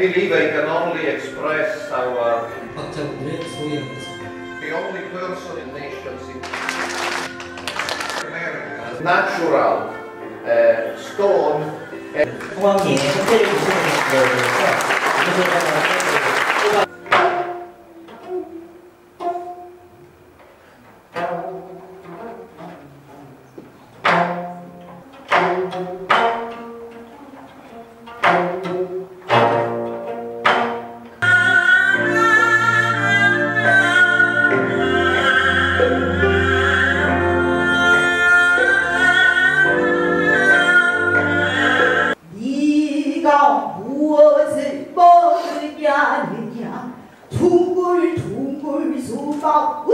believe I can only express our... the only person in nations in America. Natural uh, stone 공항에 호텔을 보시는 분들께서 found